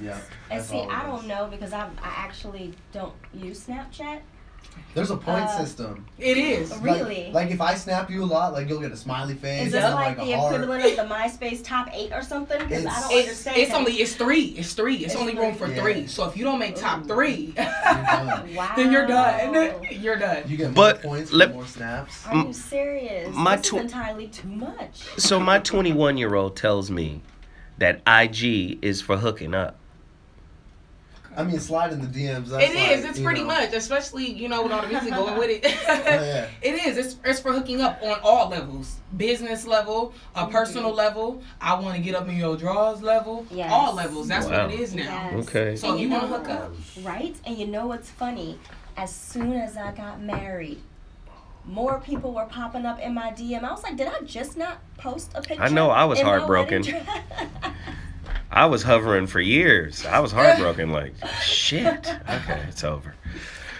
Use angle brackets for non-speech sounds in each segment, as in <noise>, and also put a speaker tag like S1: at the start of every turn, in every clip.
S1: Yeah.
S2: And see, I don't know because I I actually don't use Snapchat.
S1: There's a point
S2: Uh,
S1: system.
S3: It is.
S1: Like-
S2: Really?
S1: Like, if I snap you a lot, like you'll get a smiley face.
S2: Is this
S1: and,
S2: like,
S1: a
S2: the
S1: heart.
S2: equivalent of the MySpace top eight or something? Because I
S1: It's-
S2: don't
S3: It's,
S2: understand.
S3: it's only it's three. It's three. It's,
S2: It's
S3: only room for
S2: three.
S1: Yeah.
S3: three. So if you don't make top
S2: Ooh.
S3: three,
S1: You're.
S2: Wow. <laughs>
S3: then you're done. <laughs> You're done.
S1: You get
S4: But
S1: more points
S4: let-
S1: for more snaps.
S2: Are you serious?
S4: My
S2: this
S4: tw-
S2: is entirely too much.
S4: So my 21 year old tells me that IG is for hooking up.
S1: I mean, slide in the DMs. That's
S3: It is.
S1: like,
S3: It's pretty
S1: know,
S3: much, especially you know with all the music going with it. <laughs>
S1: yeah. <laughs>
S3: It is. It's, it's for hooking up on all levels, business level, a
S2: Mm-hmm.
S3: personal level. I want to get up in your drawers level.
S2: Yes.
S3: All levels. That's
S4: Wow.
S3: what it is now.
S2: Yes.
S4: Okay.
S3: So
S2: And
S3: you
S2: you
S3: want to hook up?
S2: Right? And you know what's funny? As soon as I got married, more people were popping up in my DM. I was like, did I just not post a picture?
S4: I know, I was heartbroken. <laughs> I was hovering for years. I was heartbroken. Like, shit. Okay, it's over.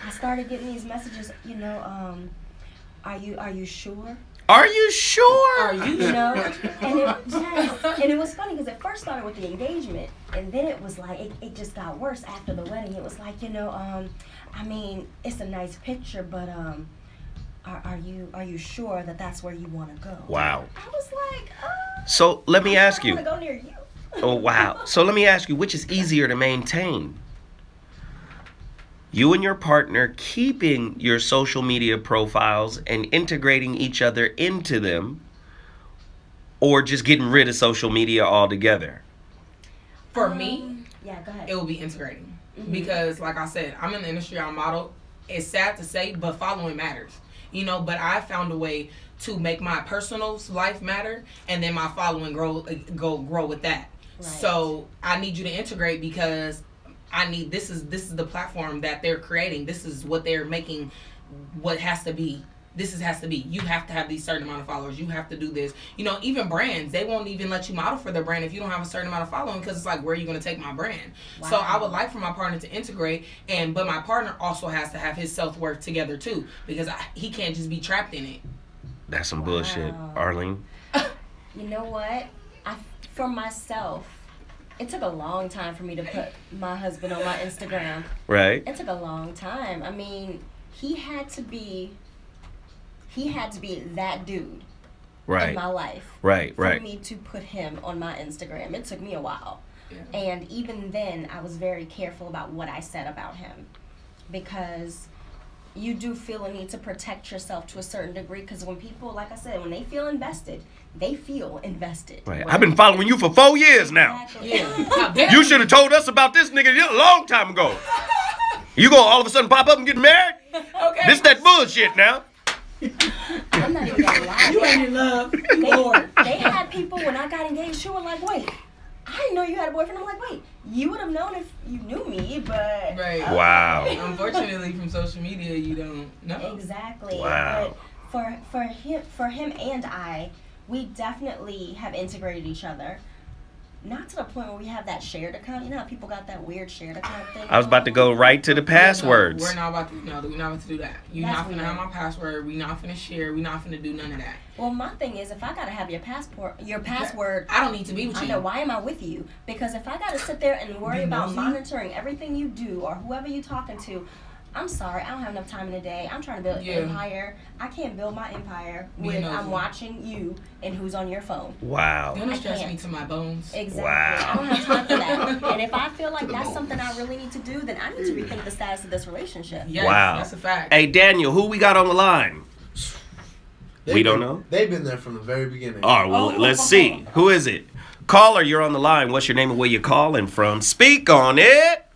S2: I started getting these messages, you know, um, are you are you sure?
S4: Are you sure?
S3: Are you?
S2: You know? and it yes. and it was funny because it first started with the engagement and then it was like it, it just got worse after the wedding. It was like, you know, um, I mean, it's a nice picture, but um are, are you are you sure that that's where you want to go?
S4: Wow.
S2: I was like, uh,
S4: So let me ask you.
S2: wanna go near you.
S4: Oh wow. So let me ask you, which is easier to maintain? You and your partner keeping your social media profiles and integrating each other into them, or just getting rid of social media altogether?
S3: For me,
S2: Um, yeah, go ahead.
S3: it will be integrating
S2: Mhm.
S3: because, like I said, I'm in the industry. I'm a model. It's sad to say, but following matters. You know, but I found a way to make my personal life matter, and then my following grow go grow with that.
S2: Right.
S3: So I need you to integrate because I need this is this is the platform that they're creating. This is what they're making. What has to be. This is has to be. You have to have these certain amount of followers. You have to do this. You know, even brands they won't even let you model for their brand if you don't have a certain amount of following because it's like where are you going to take my brand? So I would like for my partner to integrate, and but my partner also has to have his self worth together too because I, he can't just be trapped in it.
S4: That's some bullshit, Arlene. <laughs>
S2: You know what? I for myself, it took a long time for me to put my husband on my Instagram.
S4: Right?
S2: It took a long time. I mean, he had to be he had to be that dude right. in
S4: Right.
S2: my life
S4: Right.
S2: for
S4: Right.
S2: me to put him on my Instagram. It took me a while.
S3: Yeah.
S2: And even then, I was very careful about what I said about him because you do feel a need to protect yourself to a certain degree because when people, like I said, when they feel invested, they feel invested.
S4: Right. I've been following you for four years now.
S2: Exactly.
S3: Yeah.
S4: You should have told us about this nigga a long time ago. You gonna all of a sudden pop up and get married?
S3: Okay.
S4: This that bullshit now.
S2: I'm not even gonna lie.
S3: you ain't in love. You bored.
S2: They, they had people when I got engaged who were like, wait, I didn't know you had a boyfriend. I'm like, wait, you would have known if you knew me, but.
S3: Right.
S4: Wow. <laughs>
S3: Unfortunately, from social media, you don't know.
S2: Exactly.
S4: Wow.
S2: But for for him for him and I, we definitely have integrated each other. Not to the point where we have that shared account. You know how people got that weird shared account thing.
S4: I was about to go right to the passwords.
S3: No, we're not about to. No, we're not about to do that. You're
S2: That's
S3: not gonna have my password. We're not gonna share. We're not gonna do none of that.
S2: Well, my thing is, if I gotta have your passport, your password.
S3: I don't need to be with
S2: I
S3: you.
S2: know why am I with you? Because if I gotta sit there and worry about monitoring everything you do or whoever you're talking to, I'm sorry, I don't have enough time in the day. I'm trying to build
S3: Yeah.
S2: an empire. I can't build my empire
S3: when.
S2: I'm watching you and who's on your phone.
S4: Wow.
S3: Don't
S2: I
S3: stress
S2: can't.
S3: me to my bones.
S2: Exactly.
S4: Wow.
S2: I don't have time for that. <laughs> and if I feel like that's something I really need to do, then I need to rethink the status of this relationship.
S3: Yes,
S4: Wow.
S3: That's a fact.
S4: Hey Daniel, who we got on the line?
S1: They've
S4: We don't
S1: been-
S4: know?
S1: They've been there from the very beginning.
S4: All right, well,
S3: Oh.
S4: let's see. Who is it? Caller, you're on the line. What's your name and where you calling from? Speak on it.